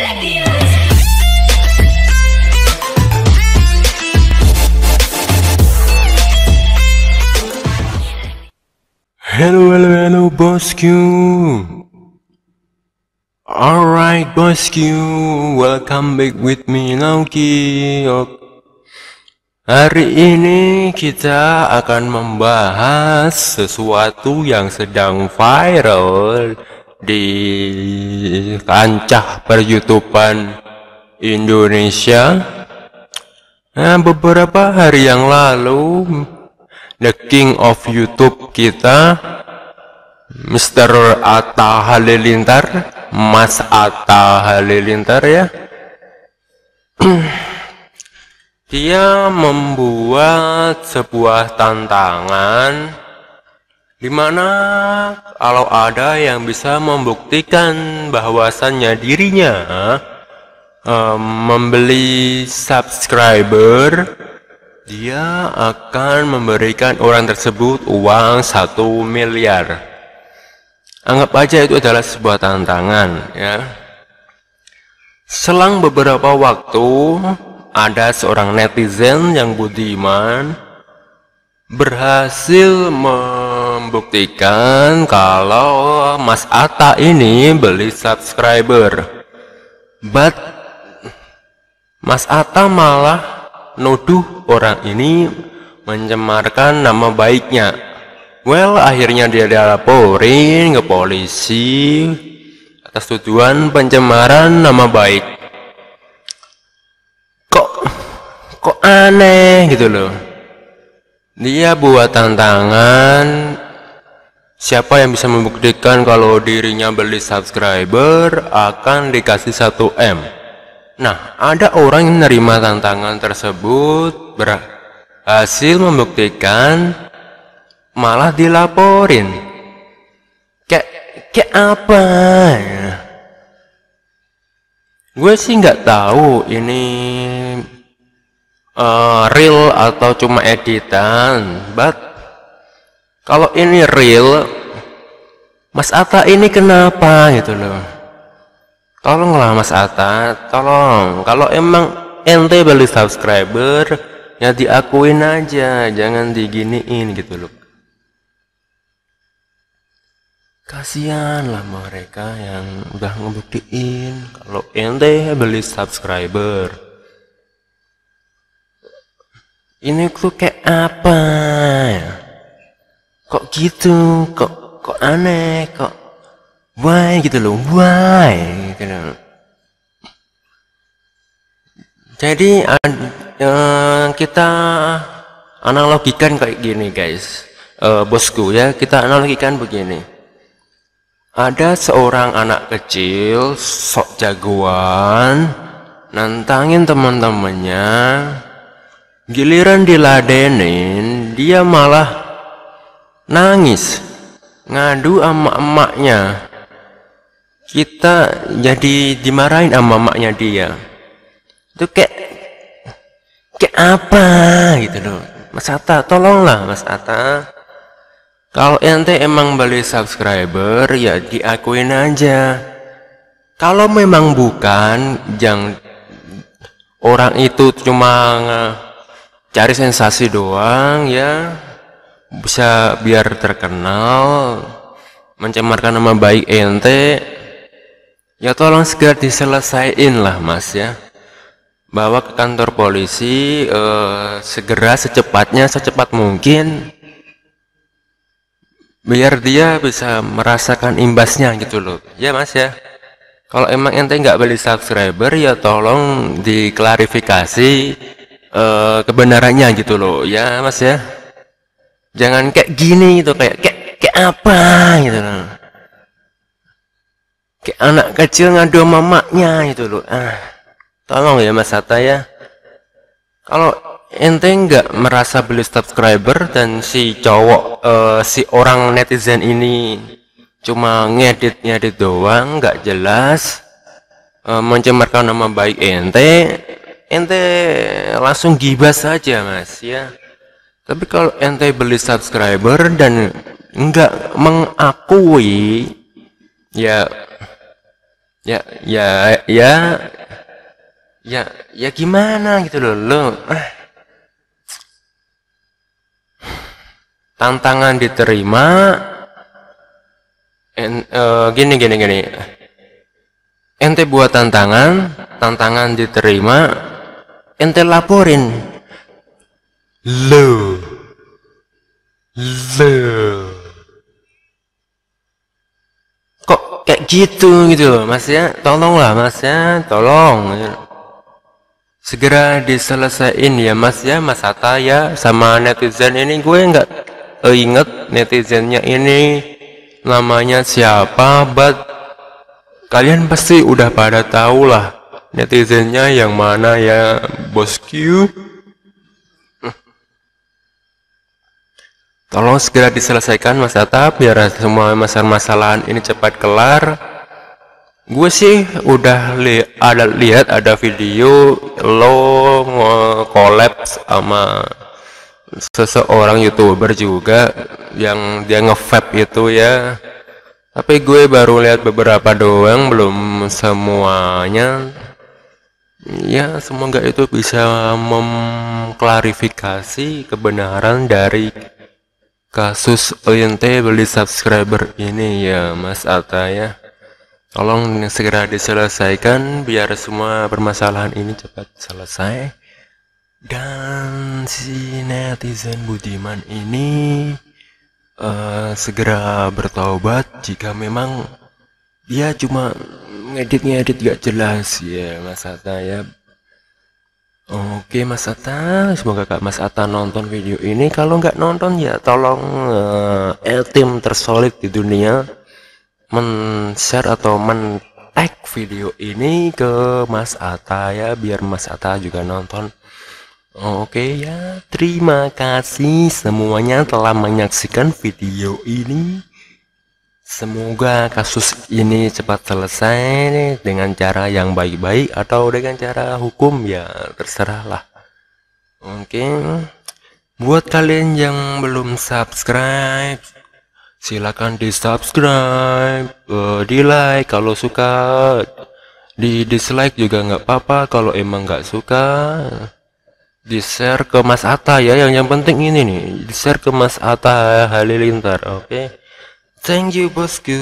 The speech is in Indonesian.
Hello, hello, hello, bosku. Alright, bosku, welcome back with me, Nauki. Hari ini kita akan membahas sesuatu yang sedang viral di kancah perjutupan Indonesia. Nah, beberapa hari yang lalu the king of YouTube kita Mr. Atta Halilintar Mas Atta Halilintar ya dia membuat sebuah tantangan di mana kalau ada yang bisa membuktikan bahwasannya dirinya um, membeli subscriber dia akan memberikan orang tersebut uang satu miliar. Anggap aja itu adalah sebuah tantangan, ya. Selang beberapa waktu, ada seorang netizen yang budiman berhasil membuktikan kalau Mas Atta ini beli subscriber. But Mas Atta malah nuduh orang ini mencemarkan nama baiknya. Well, akhirnya dia dilaporin ke polisi atas tujuan pencemaran nama baik. Kok kok aneh gitu loh. Dia buat tantangan siapa yang bisa membuktikan kalau dirinya beli subscriber akan dikasih 1 M. Nah, ada orang yang menerima tantangan tersebut berhasil membuktikan malah dilaporin. Kayak kayak apa ya? Gue sih nggak tahu ini uh, real atau cuma editan, but kalau ini real, Mas Atta ini kenapa gitu loh? Tolonglah Mas Atta, tolong. Kalau emang ente beli subscriber, ya diakuin aja, jangan diginiin gitu loh. Kasihan lah mereka yang udah ngebuktiin kalau ente beli subscriber. Ini tuh kayak apa ya? Kok gitu? Kok kok aneh? Kok why gitu loh why? Gitu. Loh jadi uh, kita analogikan kayak gini guys. Uh, bosku ya kita analogikan begini. Ada seorang anak kecil sok jagoan nantangin teman-temannya. Giliran diladenin dia malah nangis ngadu sama emaknya. Kita jadi dimarahin sama maknya dia. Itu kayak kayak apa gitu loh. Mas Atta tolonglah Mas Atta. Kalau ente emang beli subscriber ya diakuin aja. Kalau memang bukan yang orang itu cuma cari sensasi doang ya bisa biar terkenal mencemarkan nama baik ente. Ya tolong segera diselesaikan lah mas ya. Bawa ke kantor polisi eh, Segera secepatnya secepat mungkin. Biar dia bisa merasakan imbasnya gitu loh. Ya mas ya. Kalau emang ente nggak beli subscriber ya tolong diklarifikasi eh, kebenarannya gitu loh. Ya mas ya Jangan kayak gini gitu kayak kayak, kayak apa gitu loh. Kayak anak kecil ngadu mamaknya itu loh. Ah tolong ya mas Hatta ya. Kalau ente nggak merasa beli subscriber dan si cowok uh, si orang netizen ini cuma ngedit ngedit doang nggak jelas uh, mencemarkan nama baik ente ente langsung gibas saja mas ya tapi kalau ente beli subscriber dan nggak mengakui ya ya ya ya ya ya gimana gitu loh lo. Ah. tantangan diterima en, uh, gini gini gini. Ente buat tantangan tantangan diterima ente laporin. Lo lo kok kayak gitu gitu mas ya? Tolonglah mas ya. Tolong. Segera diselesaikan ya mas ya. Mas Atta ya sama netizen ini. Gue nggak inget netizennya ini namanya siapa but kalian pasti udah pada tahu lah netizennya yang mana ya. Bosku Tolong segera diselesaikan Mas Atta biar semua masalah-masalahan ini cepat kelar. Gue sih udah li ada lihat ada video lo collab sama seseorang youtuber juga yang dia ngevap itu ya. Tapi gue baru lihat beberapa doang, belum semuanya. Ya, semoga itu bisa mengklarifikasi kebenaran dari kasus ente beli subscriber ini ya Mas Atta ya. Tolong segera diselesaikan biar semua permasalahan ini cepat selesai. Dan si netizen budiman ini uh, segera bertobat jika memang dia cuma ngedit-ngedit gak jelas ya Mas Atta ya Oke Mas Atta, semoga Kak Mas Atta nonton video ini. Kalau nggak nonton ya tolong uh, tim tersolid di dunia men-share atau men-tag video ini ke Mas Atta ya, biar Mas Atta juga nonton. Oke ya, terima kasih semuanya telah menyaksikan video ini. Semoga kasus ini cepat selesai dengan cara yang baik-baik atau dengan cara hukum ya terserahlah. Oke. Buat kalian yang belum subscribe, silakan di subscribe, uh, di like kalau suka, di dislike juga nggak apa-apa kalau emang nggak suka. Di share ke Mas Atta ya, yang yang penting ini nih, di share ke Mas Atta Halilintar, oke? Okay? Thank you bosku